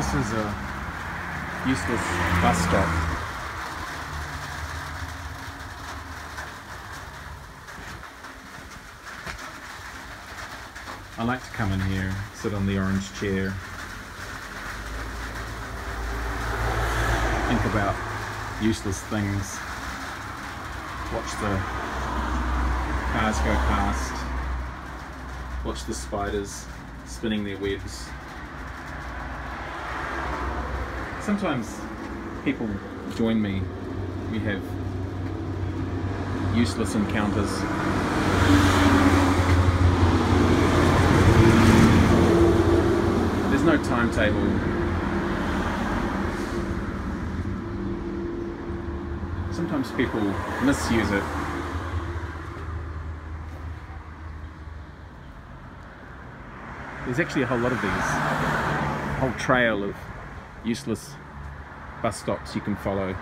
This is a useless bus stop. I like to come in here, sit on the orange chair, think about useless things, watch the cars go past, watch the spiders spinning their webs. Sometimes people join me, we have useless encounters. There's no timetable. Sometimes people misuse it. There's actually a whole lot of these. A whole trail of useless bus stops you can follow